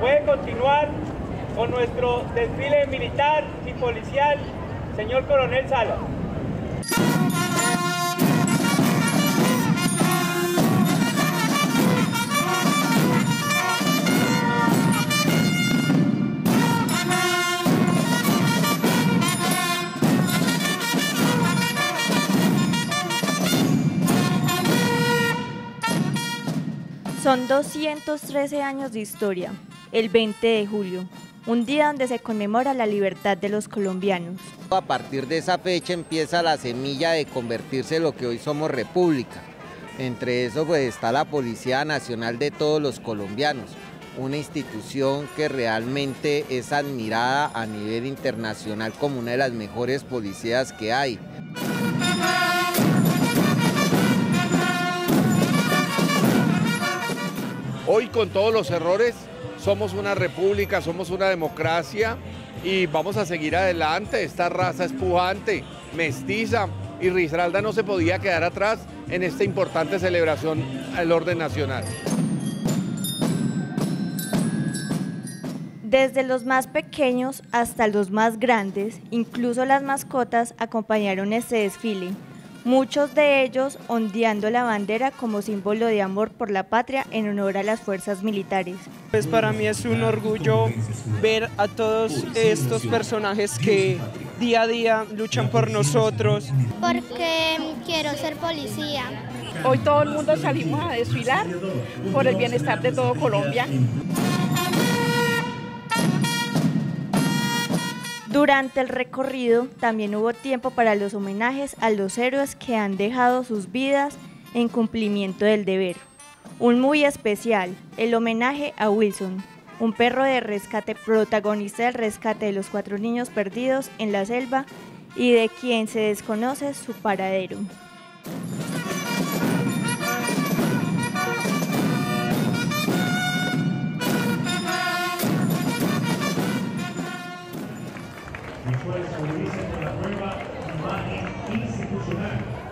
puede continuar con nuestro desfile militar y policial, señor coronel Sala. Son 213 años de historia, el 20 de julio, un día donde se conmemora la libertad de los colombianos. A partir de esa fecha empieza la semilla de convertirse en lo que hoy somos república. Entre eso pues está la Policía Nacional de todos los colombianos, una institución que realmente es admirada a nivel internacional como una de las mejores policías que hay. Hoy con todos los errores somos una república, somos una democracia y vamos a seguir adelante. Esta raza es pujante, mestiza y Risralda no se podía quedar atrás en esta importante celebración al orden nacional. Desde los más pequeños hasta los más grandes, incluso las mascotas acompañaron este desfile muchos de ellos ondeando la bandera como símbolo de amor por la patria en honor a las fuerzas militares. Pues para mí es un orgullo ver a todos estos personajes que día a día luchan por nosotros. Porque quiero ser policía. Hoy todo el mundo salimos a desfilar por el bienestar de todo Colombia. Durante el recorrido también hubo tiempo para los homenajes a los héroes que han dejado sus vidas en cumplimiento del deber. Un muy especial, el homenaje a Wilson, un perro de rescate protagonista del rescate de los cuatro niños perdidos en la selva y de quien se desconoce su paradero. Con la institucional